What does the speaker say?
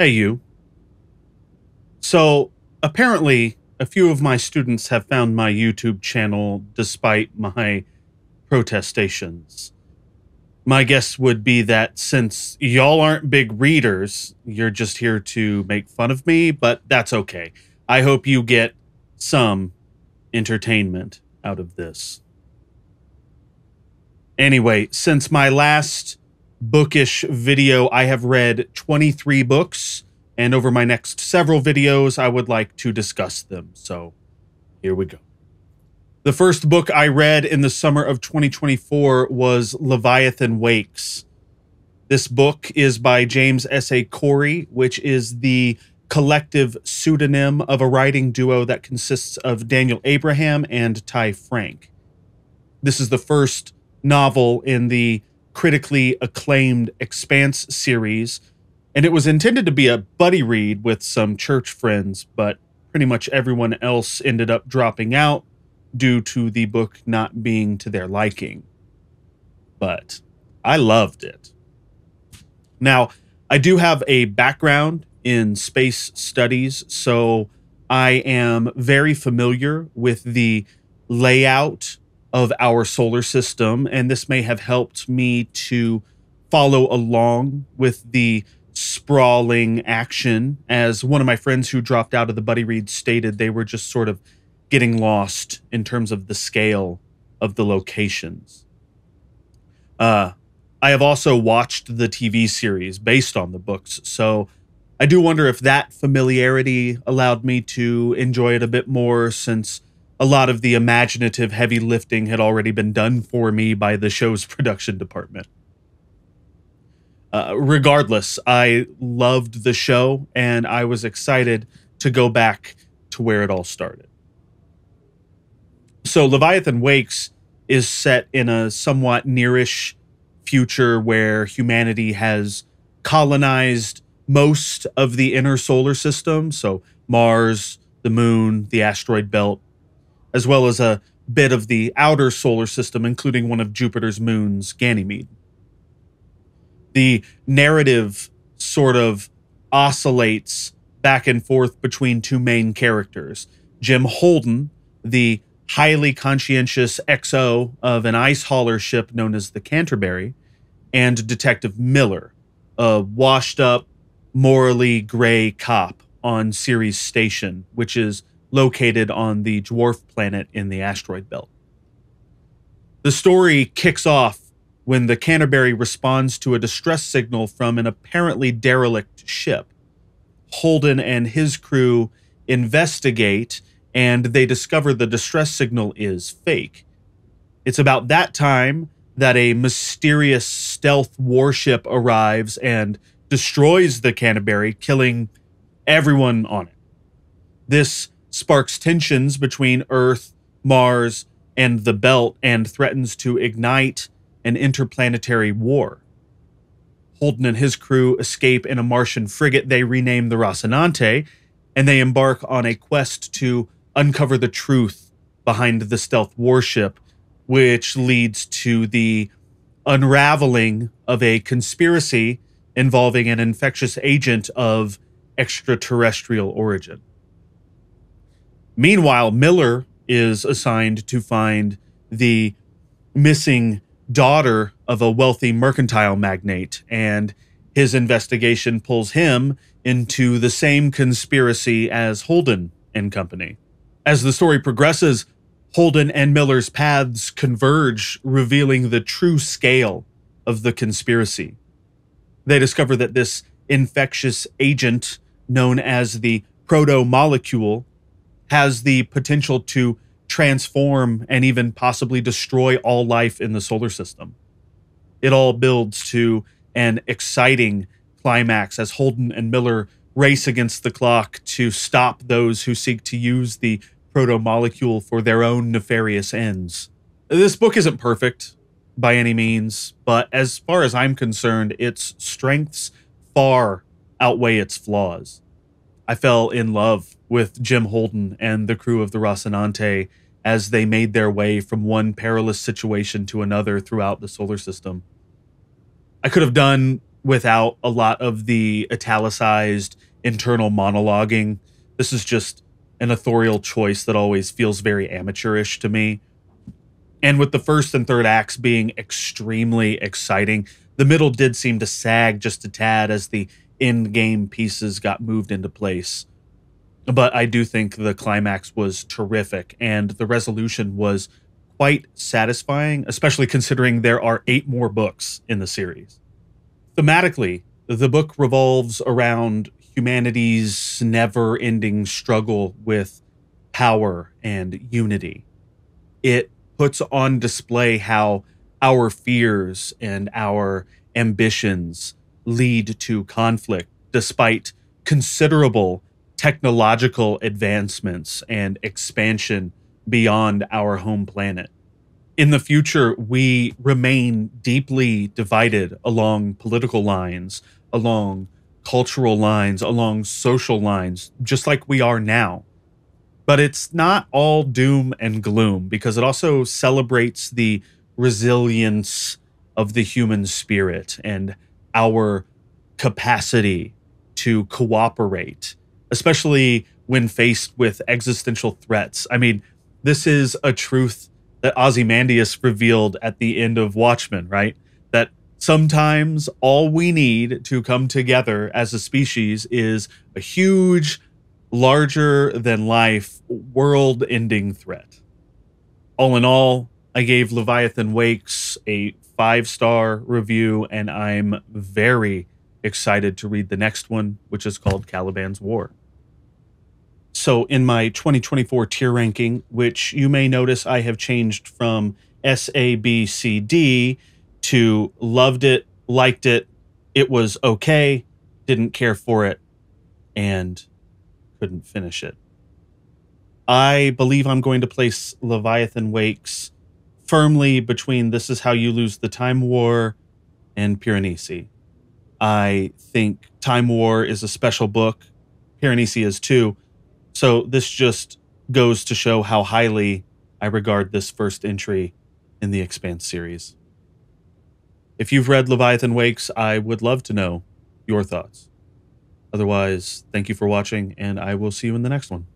Hey, you. So, apparently, a few of my students have found my YouTube channel despite my protestations. My guess would be that since y'all aren't big readers, you're just here to make fun of me, but that's okay. I hope you get some entertainment out of this. Anyway, since my last bookish video, I have read 23 books, and over my next several videos, I would like to discuss them. So here we go. The first book I read in the summer of 2024 was Leviathan Wakes. This book is by James S.A. Corey, which is the collective pseudonym of a writing duo that consists of Daniel Abraham and Ty Franck. This is the first novel in the critically acclaimed Expanse series, and it was intended to be a buddy read with some church friends, but pretty much everyone else ended up dropping out due to the book not being to their liking. But I loved it. Now, I do have a background in space studies, so I am very familiar with the layout of our solar system, and this may have helped me to follow along with the sprawling action. As one of my friends who dropped out of the buddy read stated, they were just sort of getting lost in terms of the scale of the locations. Uh, I have also watched the TV series based on the books, so I do wonder if that familiarity allowed me to enjoy it a bit more since a lot of the imaginative heavy lifting had already been done for me by the show's production department. Uh, regardless, I loved the show and I was excited to go back to where it all started. So Leviathan Wakes is set in a somewhat nearish future where humanity has colonized most of the inner solar system, so Mars, the moon, the asteroid belt, as well as a bit of the outer solar system, including one of Jupiter's moons, Ganymede. The narrative sort of oscillates back and forth between two main characters Jim Holden, the highly conscientious XO of an ice hauler ship known as the Canterbury, and Detective Miller, a washed up, morally gray cop on Ceres Station, which is located on the dwarf planet in the asteroid belt. The story kicks off when the Canterbury responds to a distress signal from an apparently derelict ship. Holden and his crew investigate and they discover the distress signal is fake. It's about that time that a mysterious stealth warship arrives and destroys the Canterbury, killing everyone on it. This sparks tensions between Earth, Mars, and the Belt and threatens to ignite an interplanetary war. Holden and his crew escape in a Martian frigate they rename the Rocinante, and they embark on a quest to uncover the truth behind the stealth warship, which leads to the unraveling of a conspiracy involving an infectious agent of extraterrestrial origin. Meanwhile, Miller is assigned to find the missing daughter of a wealthy mercantile magnate, and his investigation pulls him into the same conspiracy as Holden and company. As the story progresses, Holden and Miller's paths converge, revealing the true scale of the conspiracy. They discover that this infectious agent, known as the proto molecule, has the potential to transform and even possibly destroy all life in the solar system. It all builds to an exciting climax as Holden and Miller race against the clock to stop those who seek to use the proto molecule for their own nefarious ends. This book isn't perfect by any means, but as far as I'm concerned, its strengths far outweigh its flaws. I fell in love with Jim Holden and the crew of the Rocinante as they made their way from one perilous situation to another throughout the solar system. I could have done without a lot of the italicized internal monologuing. This is just an authorial choice that always feels very amateurish to me. And with the first and third acts being extremely exciting, the middle did seem to sag just a tad as the in game pieces got moved into place. But I do think the climax was terrific and the resolution was quite satisfying, especially considering there are eight more books in the series. Thematically, the book revolves around humanity's never ending struggle with power and unity. It puts on display how our fears and our ambitions lead to conflict despite considerable technological advancements and expansion beyond our home planet. In the future, we remain deeply divided along political lines, along cultural lines, along social lines, just like we are now. But it's not all doom and gloom because it also celebrates the resilience of the human spirit and our capacity to cooperate, especially when faced with existential threats. I mean, this is a truth that Ozymandias revealed at the end of Watchmen, right? That sometimes all we need to come together as a species is a huge, larger than life, world ending threat. All in all, I gave Leviathan Wakes a five star review, and I'm very excited to read the next one, which is called Caliban's War. So, in my 2024 tier ranking, which you may notice I have changed from S, A, B, C, D to loved it, liked it, it was okay, didn't care for it, and couldn't finish it. I believe I'm going to place Leviathan Wakes firmly between This Is How You Lose the Time War and Piranesi. I think Time War is a special book. Piranesi is too. So this just goes to show how highly I regard this first entry in the Expanse series. If you've read Leviathan Wakes, I would love to know your thoughts. Otherwise, thank you for watching, and I will see you in the next one.